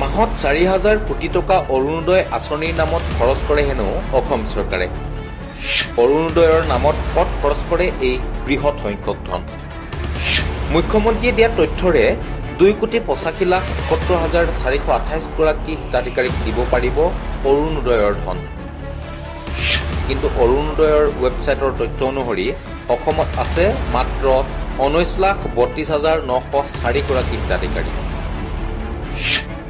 মাহত চাৰি হাজাৰ কোটি টকা অৰুণোদয় আঁচনিৰ নামত খৰচ কৰে হেনো অসম চৰকাৰে। অৰুণোদয়ৰ নামত ক'ত খৰচ কৰে এই বৃহৎ সংখ্যক ধন। মুখ্যমন্ত্ৰীয়ে দিয়া তথ্যৰে দুই কোটি পঁচাশী লাখ এসত্তৰ হাজাৰ চাৰিশ আঠাইছগৰাকী হিতাধিকাৰীক দিব পাৰিব অৰুণোদয়ৰ ধন। কিন্তু অৰুণোদয়ৰ ৱেবছাইটৰ তথ্য অনুসৰি অসমত আছে মাত্ৰ ঊনৈছ লাখ বত্ৰিছ হাজাৰ নশ চাৰিগৰাকী হিতাধিকাৰী।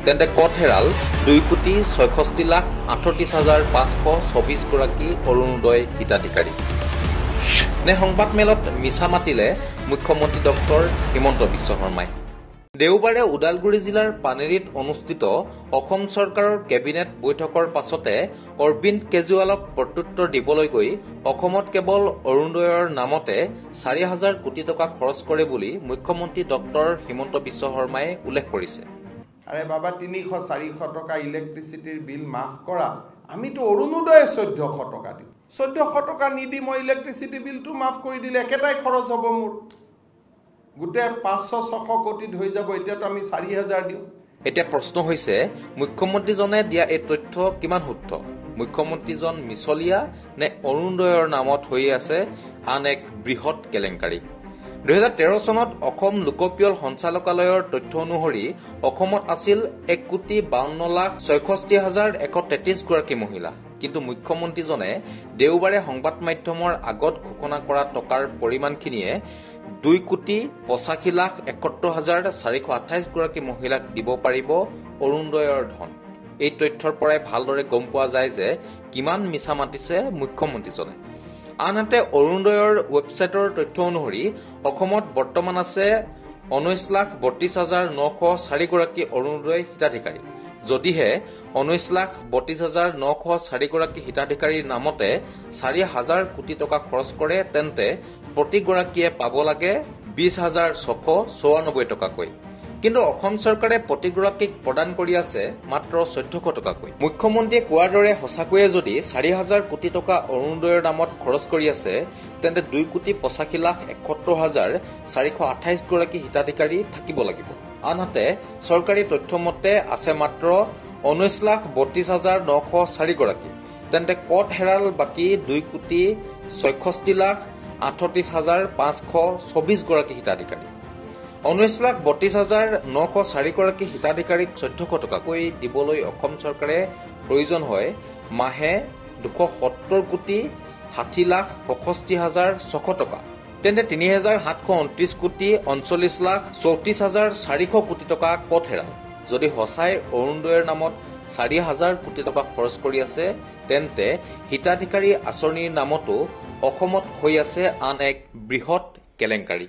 তেন্তে কত হেৰাল দুই কোটি ছয়ষষ্ঠি লাখ আঠত্ৰিছ হাজাৰ পাঁচশ চৌবিছগৰাকী অৰুণোদয় হিতাধিকাৰী। নে সংবাদমেলত মিছা মাতিলে মুখ্যমন্ত্ৰী ডক্টৰ হিমন্ত বিশ্ব শৰ্মাই। দেওবাৰে ওদালগুৰি জিলাৰ পানেৰীত অনুষ্ঠিত অসম চৰকাৰৰ কেবিনেট বৈঠকৰ পাছতে অৰবিন্দ কেজৰিৱালক প্ৰত্যুত্তৰ দিবলৈ গৈ অসমত কেৱল অৰুণোদয়ৰ নামতে চাৰি হাজাৰ কোটি টকা খৰচ কৰে বুলি মুখ্যমন্ত্ৰী ডক্টৰ হিমন্ত বিশ্ব শৰ্মাই উল্লেখ কৰিছে। আৰে বাবা তিনিশ চাৰিশ টকা ইলেক্ট্ৰিচিটিৰ বিল মাফ কৰা। আমিতো অৰুণোদয়ে চৈধ্যশ টকা দিওঁ। চৈধ্যশ টকা নিদি মই ইলেক্ট্ৰিচিটি বিলটো মাফ কৰি দিলে একেটাই খৰচ হ'ব মোৰ। গোটেই পাঁচশ ছশ কোটিত হৈ যাব এতিয়াতো আমি চাৰি হাজাৰ দিওঁ। এতিয়া প্ৰশ্ন হৈছে মুখ্যমন্ত্ৰীজনে দিয়া এই তথ্য কিমান শুদ্ধ? মুখ্যমন্ত্ৰীজন মিছলীয়া নে অৰুণোদয়ৰ নামত হৈ আছে আন এক বৃহৎ কেলেংকাৰী? দুহেজাৰ তেৰ চনত অসম লোকপিয়ল সঞ্চালকালয়ৰ তথ্য অনুসৰি অসমত আছিল এক কোটি বাৱন্ন লাখ ছয়ষষ্ঠি হাজাৰ এশ তেত্ৰিছগৰাকী মহিলা। কিন্তু মুখ্যমন্ত্ৰীজনে দেওবাৰে সংবাদ মাধ্যমৰ আগত ঘোষণা কৰা টকাৰ পৰিমাণখিনিয়ে দুই কোটি পঁচাশী লাখ এসত্তৰ হাজাৰ চাৰিশ আঠাইছগৰাকী মহিলাক দিব পাৰিব অৰুণোদয়ৰ ধন। এই তথ্যৰ পৰাই ভালদৰে গম পোৱা যায় যে কিমান মিছা মাতিছে মুখ্যমন্ত্ৰীজনে। আনহাতে অৰুণোদয়ৰ ৱেবছাইটৰ তথ্য অনুসৰি অসমত বৰ্তমান আছে ঊনৈছ লাখ বত্ৰিছ হাজাৰ নশ চাৰিগৰাকী অৰুণোদয় হিতাধিকাৰী। যদিহে ঊনৈছ লাখ বত্ৰিছ হাজাৰ নশ চাৰিগৰাকী হিতাধিকাৰীৰ নামতে চাৰি হাজাৰ কোটি টকা খৰচ কৰে তেন্তে প্ৰতিগৰাকীয়ে পাব লাগে বিছ হাজাৰ ছশ চৌৰানব্বৈ টকাকৈ। কিন্তু অসম চৰকাৰে প্ৰতিগৰাকীক প্ৰদান কৰি আছে মাত্ৰ চৈধ্যশ টকাকৈ। মুখ্যমন্ত্ৰীয়ে কোৱাৰ দৰে সঁচাকৈয়ে যদি চাৰি হাজাৰ কোটি টকা অৰুণোদয়ৰ নামত খৰচ কৰি আছে তেন্তে দুই কোটি পঁচাশী লাখ এসত্তৰ হাজাৰ চাৰিশ আঠাইছগৰাকী হিতাধিকাৰী থাকিব লাগিব। আনহাতে চৰকাৰী তথ্য মতে আছে মাত্ৰ ঊনৈছ লাখ বত্ৰিছ হাজাৰ নশ চাৰিগৰাকী তেন্তে কত হেৰাল বাকী দুই কোটি ছয়ষষ্ঠি লাখ আঠত্ৰিছ হাজাৰ পাঁচশ চৌবিছগৰাকী হিতাধিকাৰী? ঊনৈছ লাখ বত্ৰিছ হাজাৰ নশ চাৰিগৰাকী হিতাধিকাৰীক চৈধ্যশ টকাকৈ দিবলৈ অসম চৰকাৰে প্ৰয়োজন হয়। মাহে দুশ সত্তৰ কোটি ষাঠি লাখ পঁয়ষষ্ঠি হাজাৰ ছশ টকা। তেন্তে তিনি হাজাৰ সাতশ ঊনত্ৰিছ কোটি ঊনচল্লিছ লাখ চৌত্ৰিছ হাজাৰ চাৰিশ কোটি টকা কত হেৰাল যদি সঁচাই অৰুণোদয়ৰ নামত চাৰি হাজাৰ কোটি টকা খৰচ কৰি আছে তেন্তে হিতাধিকাৰী আঁচনিৰ নামতো অসমত হৈ আছে আন এক বৃহৎ কেলেংকাৰী।